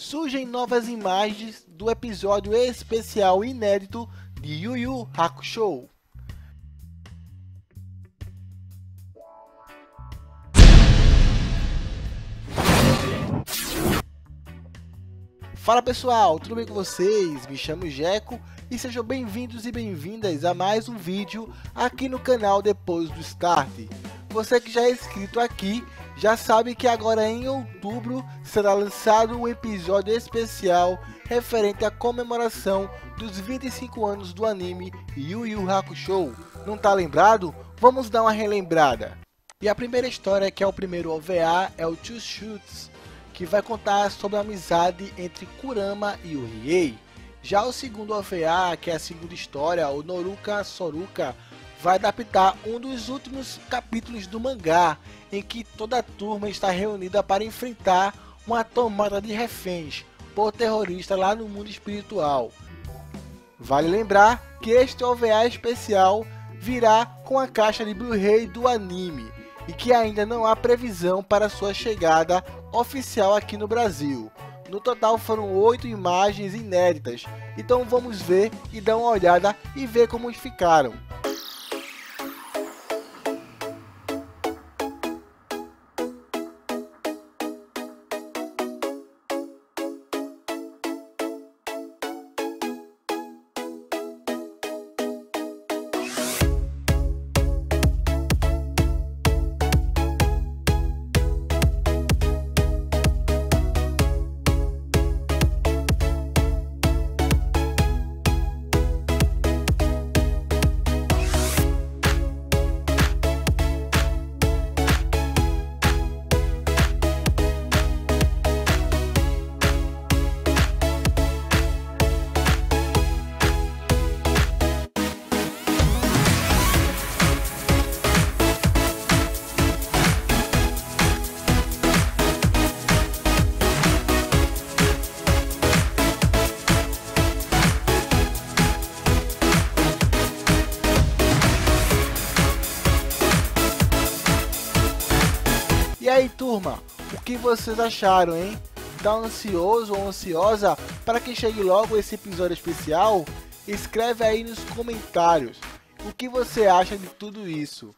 surgem novas imagens do episódio especial inédito de Yu Yu Hakusho. Fala pessoal, tudo bem com vocês? Me chamo Jeco e sejam bem-vindos e bem-vindas a mais um vídeo aqui no canal Depois do Start. Você que já é inscrito aqui já sabe que agora em outubro será lançado um episódio especial referente à comemoração dos 25 anos do anime Yu Yu Hakusho. Não tá lembrado? Vamos dar uma relembrada. E a primeira história, que é o primeiro OVA, é o Two Shoots, que vai contar sobre a amizade entre Kurama e o Riei. Já o segundo OVA, que é a segunda história, o Noruka Soruka, vai adaptar um dos últimos capítulos do mangá, em que toda a turma está reunida para enfrentar uma tomada de reféns por terroristas lá no mundo espiritual. Vale lembrar que este OVA especial virá com a caixa de Blu-ray do anime e que ainda não há previsão para sua chegada oficial aqui no Brasil. No total foram oito imagens inéditas, então vamos ver e dar uma olhada e ver como ficaram. Aí, turma, o que vocês acharam, hein? Tá ansioso ou ansiosa para que chegue logo esse episódio especial? Escreve aí nos comentários o que você acha de tudo isso.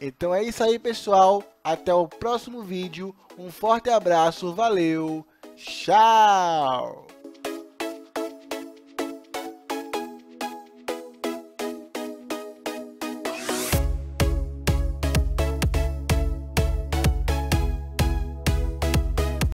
Então é isso aí, pessoal. Até o próximo vídeo. Um forte abraço, valeu, tchau!